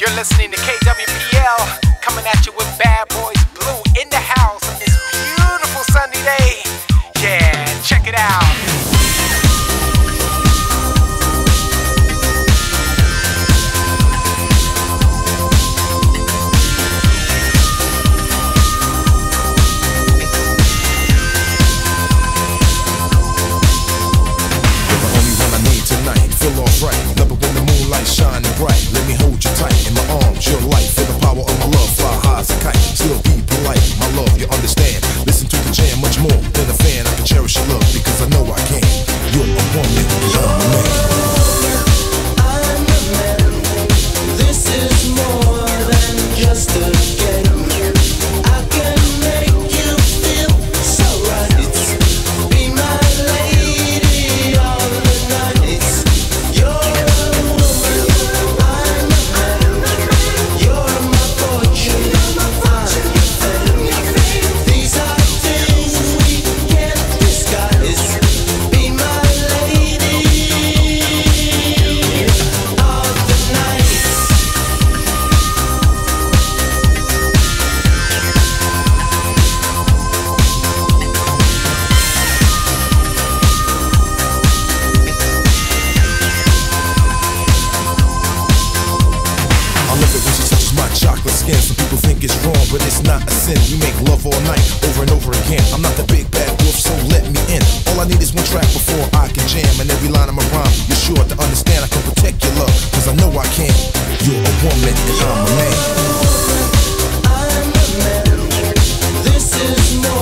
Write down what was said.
You're listening to KWPL, coming at you with Bad Boys Blue in the house on this beautiful sunny day. Yeah, check it out. Tonight. Feel alright. The moonlight shining bright. skin. Some people think it's wrong, but it's not a sin. We make love all night, over and over again. I'm not the big bad wolf, so let me in. All I need is one track before I can jam. And every line of my rhyme, you're sure to understand I can protect your love, cause I know I can. You're a woman and I'm a man. I'm a man. This is no.